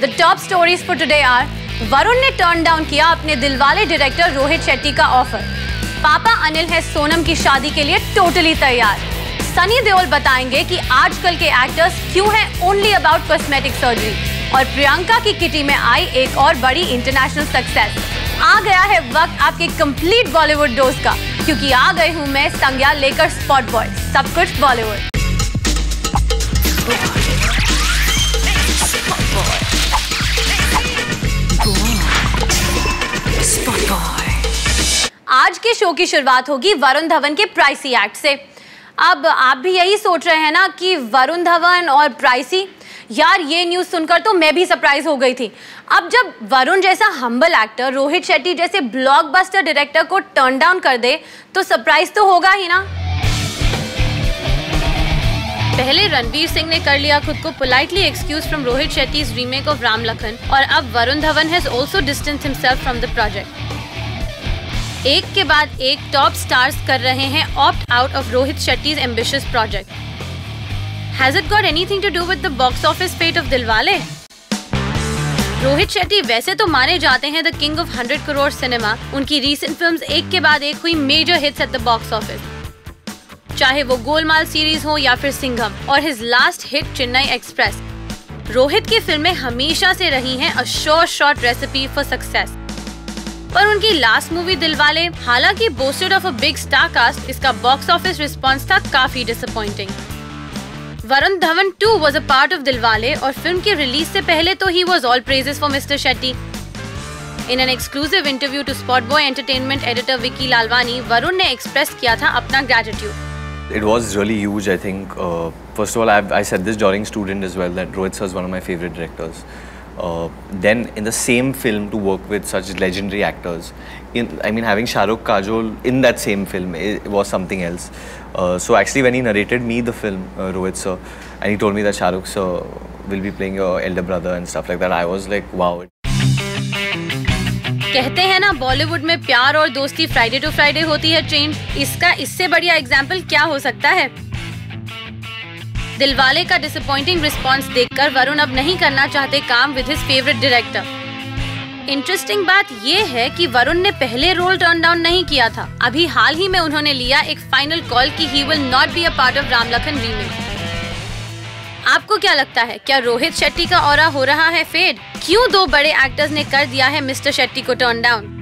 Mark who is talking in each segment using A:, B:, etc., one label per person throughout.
A: The top stories for today are Varun ने turn down किया अपने दिलवाले डायरेक्टर रोहित शेट्टी का ऑफ़र पापा अनिल है सोनम की शादी के लिए टोटली तैयार. सनी देओल बताएँगे कि आजकल के एक्टर्स क्यों हैं ओनली अबाउट कॉस्मेटिक सर्जरी और प्रियंका की किटी में आई एक और बड़ी इंटरनेशनल सक्सेस आ गया है वक्त आपके कंप्लीट बॉलीवुड डोज का. क्योंकि आ गई हूँ मैं संज्ञा लेकर स्पॉट बॉय सब कुछ बॉलीवुड आज के शो की शुरुआत होगी वरुण धवन के प्राइसी एक्ट से। अब आप भी यही सोच रहे हैं ना कि वरुण धवन और प्राइसी यार ये न्यूज़ सुनकर तो मैं भी सरप्राइज़ हो गई थी। अब जब वरुण जैसा हम्बल एक्टर रोहित शेट्टी जैसे ब्लॉकबस्टर डायरेक्टर को टर्न डाउन कर दे तो सरप्राइज़ तो होगा ही ना। पहले रणवीर सिंह ने कर लिया खुद को politely excuse from Rohit Shetty remake of Ram Lakhan और अब Varun Dhawan has also distance himself from the project एक के बाद एक टॉप स्टार्स कर रहे हैं opt out of Rohit Shetty's ambitious project has it got anything to do with the box office fate of Dilwale Rohit Shetty वैसे तो माने जाते हैं the king of 100 crore cinema उनकी रीसेंट फिल्म्स एक के बाद एक हुई major hits at the box office चाहे वो गोलमाल सीरीज़ हो या फिर सिंघम, और his last hit Chennai express Rohit की फ़िल्में हमेशा से रही हैं a sure shot recipe for success पर उनकी लास्ट मूवी दिलवाले हालाँकि boasted of a big star cast इसका बॉक्स ऑफ़िस रिस्पांस था काफ़ी disappointing Varun Dhawan too was a part of Dilwale और फ़िल्म के रिलीज़ से पहले तो he was all praises for mister Shetty in an exclusive interview to spot boy entertainment editor Vicky Lalwani Varun ने express किया था अपना gratitude
B: It was really huge, I think. Uh, first of all, I, I said this during student as well that Rohit sir is one of my favorite directors. Uh, then in the same film to work with such legendary actors, in I mean having Shah Rukh Kajol in that same film it was something else. Uh, so actually when he narrated me the film, uh, Rohit sir, and he told me that Shah Rukh sir will be playing your elder brother and stuff like that, I was like, wow.
A: कहते हैं ना बॉलीवुड में प्यार और दोस्ती Friday to Friday होती है train इसका इससे बढ़िया एग्जाम्पल क्या हो सकता है दिलवाले का डिसअपॉइंटिंग रिस्पांस देखकर वरुण अब नहीं करना चाहते काम with his favourite director interesting बात ये है कि वरुण ने पहले रोल टर्न डाउन नहीं किया था। अभी हाल ही में उन्होंने लिया एक फाइनल कॉल कि he will not be a part of Ram Lakhan remake आपको क्या लगता है, क्या रोहित शेट्टी का और हो रहा है फेड क्यों दो बड़े एक्टर्स ने कर दिया है मिस्टर शेट्टी को टर्न डाउन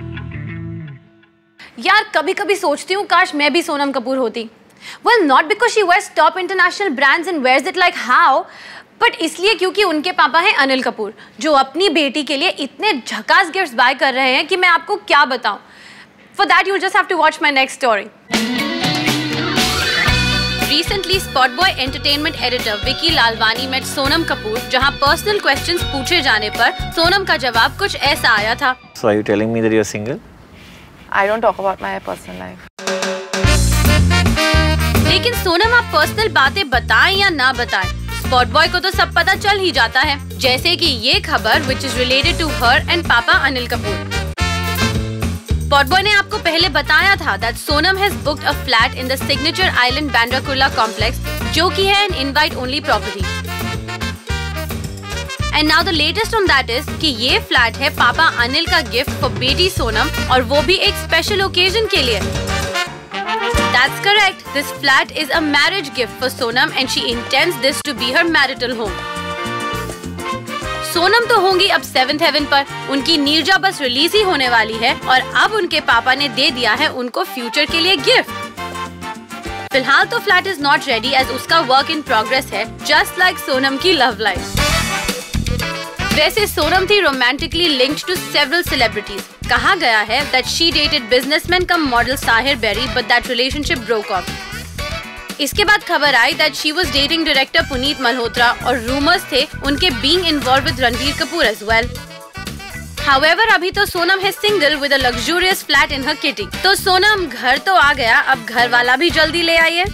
A: यार कभी कभी सोचती हूँ, काश मैं भी सोनम कपूर होती। Well not because she wears top international brands and wears it like how but इसलिए क्योंकि उनके पापा हैं अनिल कपूर जो अपनी बेटी के लिए इतने झकास गिफ्ट्स बाय कर रहे हैं कि मैं आपको क्या बताऊँ for that you just have to watch my next story Recently, Spot Entertainment editor Vicky Lalwani met Sonam Kapoor, जहाँ पर्सनल क्वेश्चंस पूछे जाने पर सोनम का जवाब कुछ ऐसा आया था
C: So are you telling me that you're single?
D: I don't talk about my personal life.
A: लेकिन सोनम, आप पर्सनल बातें बताएँ या ना बताएँ स्पॉट बॉय को तो सब पता चल ही जाता है। जैसे कि ये खबर which is related to her and पापा अनिल कपूर। स्पॉट बॉय ने आपको पहले बताया था that Sonam has booked a flat in the signature island Bandra Kurla complex जो कि है an invite only property and now the latest on that is कि ये फ्लैट है पापा अनिल का गिफ्ट फॉर बेटी सोनम, और वो भी एक स्पेशल ओकेजन के लिए। That's correct. This flat is a marriage gift for Sonam and she intends this to be her marital home. Sonam तो होंगी अब सेवेंथ हेवन पर उनकी नीरजा बस रिलीज़ ही होने वाली है और अब उनके पापा ने दे दिया है उनको फ्यूचर के लिए गिफ्ट फ़िलहाल तो flat is not ready as उसका वर्क इन प्रोग्रेस है जस्ट लाइक सोनम की लव लाइफ वैसे सोनम थी romantically linked to several celebrities कहा गया है that she dated businessman cum model Sahir Berry but that relationship broke off इसके बाद खबर आई that she was dating director Puneet Malhotra और रूमर्स थे उनके being involved with Ranveer Kapoor as well However, अभी तो सोनम है single with a luxurious flat in her kitty तो सोनम घर तो आ गया अब घर वाला भी जल्दी ले आइए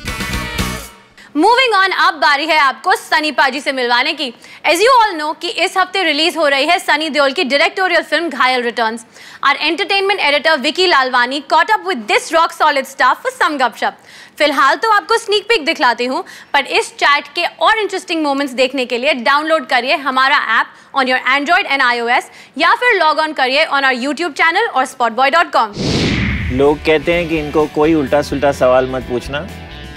A: मूविंग ऑन अब बारी है आपको सनी पाजी से मिलवाने की। एज यू ऑल नो कि इस हफ़्ते रिलीज़ हो रही है सनी देओल की directorial film Ghayal returns our entertainment editor Vicky Lalwani caught up with this rock solid stuff for some gupshup फ़िलहाल तो आपको स्नीक पिक दिखलाती हूँ, पर इस चैट के और इंटरेस्टिंग मोमेंट्स देखने के लिए डाउनलोड करिए हमारा app on your android and iOS या फिर लॉग ऑन करिए ऑन आर यूट्यूब चैनल और spotboy.com
C: लोग कहते हैं कि इनको कोई उल्टा सुल्टा सवाल मत पूछना।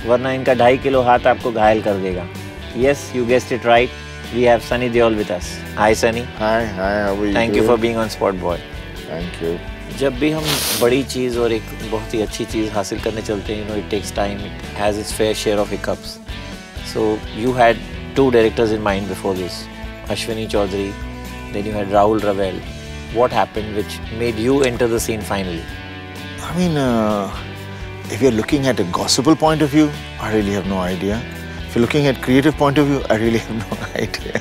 C: वरना इनका ढाई किलो हाथ आपको घायल कर देगा। Yes you guessed it right we have Sunny Deol with us hi Sunny
E: Hi, hi, how are you?
C: Thank
E: you
C: for being on spot boy
E: Thank you.
C: जब भी हम बड़ी चीज़ और एक बहुत ही अच्छी चीज़ हासिल करने चलते हैं you know it takes time it has its fair share of hiccups so you had two directors in mind before this Ashwini Chaudhary then you had Rahul Rawail what happened which made you enter the scene finally?
E: I mean, uh, if you're looking at a gospel point of view, I really have no idea. If you're looking at creative point of view, I really have no idea.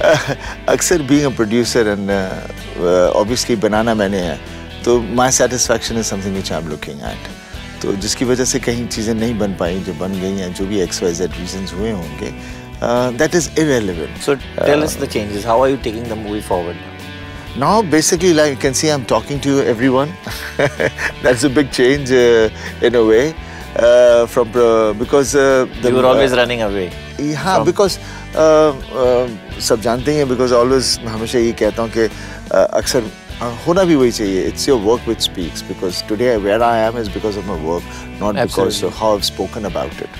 E: Uh, अक्सर being a producer and uh, uh, obviously बनाना मैंने है, तो my satisfaction is something which I'm looking at. तो जिसकी वजह से कहीं चीज़ें नहीं बन पाई जो बन गई हैं जो भी एक्स वाई जेड रीजंस हुए होंगे that is irrelevant.
C: so tell us the changes how are you taking the movie forward now
E: Now, basically, like you can see, I'm talking to everyone. That's a big change uh, in a way. Uh, from uh, because uh, the,
C: you were always running away
E: yeah,
C: from-
E: because uh, uh, सब जानते हैं because always मैं हमेशा ये कहता हूँ कि uh, अक्सर uh, होना भी वही चाहिए it's your work which speaks because today where I am is because of my work not because
C: Absolutely.
E: of how I've spoken about it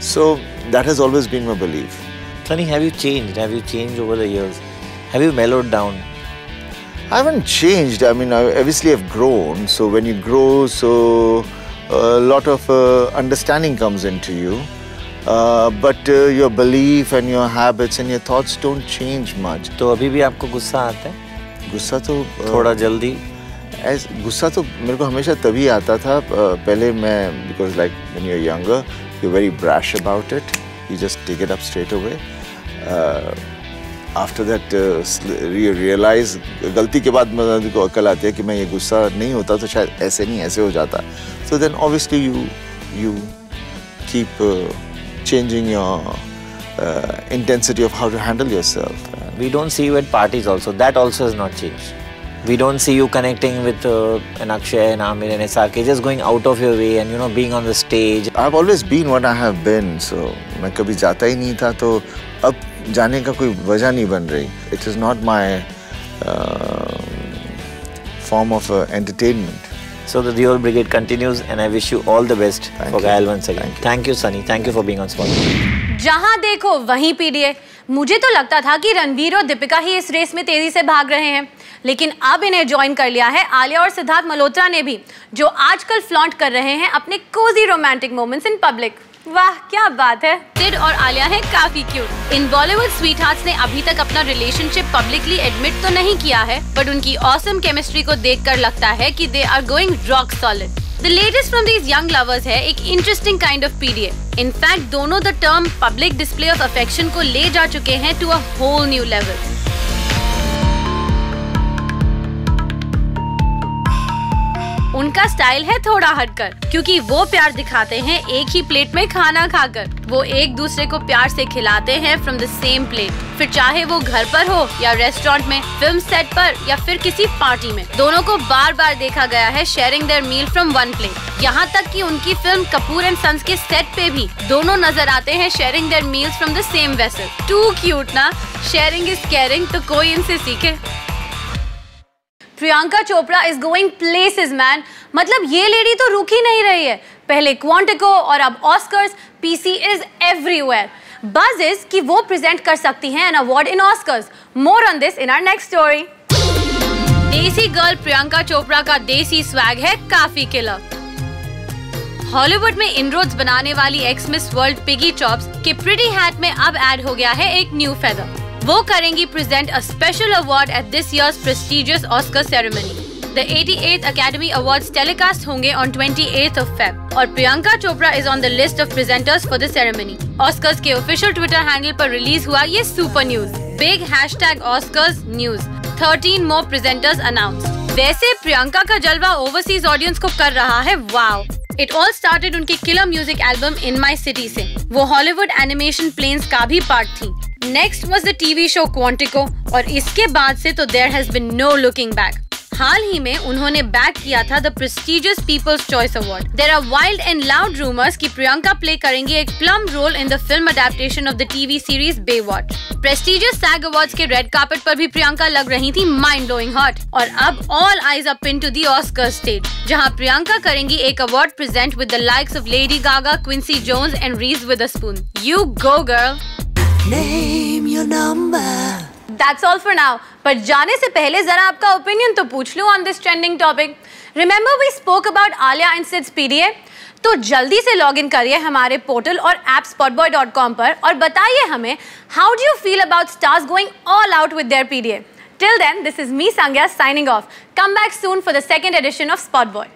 E: so that has always been my belief
C: Sunny have you changed have you changed over the years have you mellowed down
E: I haven't changed. I mean, I obviously I've grown. So when you grow, so a lot of uh, understanding comes into you. Uh, but uh, your belief and your habits and your thoughts don't change much.
C: तो अभी भी आपको गुस्सा आता है
E: गुस्सा तो uh,
C: थोड़ा जल्दी
E: ऐस गुस्सा तो मेरे को हमेशा तभी आता था uh, पहले मैं because like when you are younger you very brash about it you just take it up straight away after that realise गलती के बाद को अकल आती है कि मैं ये गुस्सा नहीं होता तो शायद ऐसे नहीं ऐसे हो जाता so then obviously you you keep changing your intensity of how to handle yourself
C: we don't see you at parties also that also has not changed we don't see you connecting with uh, an Akshay and Amir and SRK just going out of your way and you know being on the stage
E: I've always been what I have been, so मैं कभी जाता ही नहीं था तो अब जाने का कोई वजह नहीं बन रही। It is not my form of entertainment
C: so the Dior Brigade continues and I wish you all the best
E: Thank
C: for. Gael once again.
E: Thank you.
C: thank you Sunny. Thank you for being on spot
A: जहाँ देखो वहीं PDA. मुझे तो लगता था कि रणवीर और दीपिका ही इस रेस में तेज़ी से भाग रहे हैं। लेकिन अब इन्हें ज्वाइन कर लिया है आलिया और सिद्धार्थ मल्होत्रा ने भी जो आजकल फ्लॉन्ट कर रहे हैं अपने cozy romantic moments in public वाह, क्या बात है। सिड और आलिया हैं काफ़ी cute in Bollywood sweetheart ने अभी तक अपना रिलेशनशिप पब्लिकली एडमिट तो नहीं किया है बट उनकी ऑसम केमिस्ट्री को देखकर लगता है कि they are going rock solid the latest from these young lovers है एक interesting kind of PDA in fact दोनों the term public display of affection को ले जा चुके हैं to a whole new level उनका स्टाइल है थोड़ा हटकर, क्योंकि वो प्यार दिखाते हैं एक ही प्लेट में खाना खाकर। वो एक दूसरे को प्यार से खिलाते हैं फ्रॉम द सेम प्लेट फिर चाहे वो घर पर हो या रेस्टोरेंट में फ़िल्म सेट पर या फिर किसी पार्टी में, दोनों को बार बार देखा गया है sharing their meal from one plate यहाँ तक कि उनकी फ़िल्म कपूर एंड सन्स के सेट पे भी दोनों नज़र आते हैं sharing their meals from the same vessel too cute ना? शेयरिंग इज़ केयरिंग तो कोई इनसे सीखे। Priyanka Chopra is going places man मतलब ये लेडी तो रुक ही नहीं रही है। पहले क्वांटिको और अब Oscars PC is everywhere buzz is कि वो प्रेजेंट कर सकती हैं an award in Oscars more on this in our next story desi girl Priyanka Chopra का देसी स्वैग है काफ़ी किलर हॉलीवुड में इनरोड्स बनाने वाली ex Miss World Piggy Chops के प्रिटी हैट में अब ऐड हो गया है एक न्यू फेदर वो करेंगी present a special award at this year's prestigious Oscar ceremony the 88th Academy Awards telecast होंगे on 28th of Feb. और Priyanka Chopra is on the list of presenters for the ceremony. Oscars के official Twitter handle पर release हुआ ये super news big hashtag Oscars news 13 more presenters announce वैसे प्रियंका का जलवा overseas audience को कर रहा है वाव इट ऑल स्टार्टेड उनके killer music album in my city से. वो हॉलीवुड एनिमेशन प्लेन्स का भी पार्ट थी. Next was the TV show Quantico और इसके बाद से तो there has been no looking back हाल ही में उन्होंने बैक किया था the prestigious people's choice award there are wild and loud rumours की प्रियंका प्ले करेंगी एक plum role in the film adaptation of the TV series Baywatch prestigious SAG awards के red carpet पर भी प्रियंका लग रही थी माइंड ब्लोइंग हॉट और अब all eyes up in to the Oscar stage जहाँ प्रियंका करेंगी एक award present with the likes of Lady Gaga Quincy Jones and Reese Witherspoon you go girl
F: Name your number.
A: That's all for now पर जाने से पहले जरा आपका opinion तो पूछ लूँ on this trending topic remember we spoke about Alia and Sid's PDA तो जल्दी से लॉग इन करिए हमारे पोर्टल और ऐप spotboy.com पर और बताइए हमें how do you feel about stars going all out with their PDA Till then, this is me, Sangya, signing off. Come back soon for the second edition of Spotboy.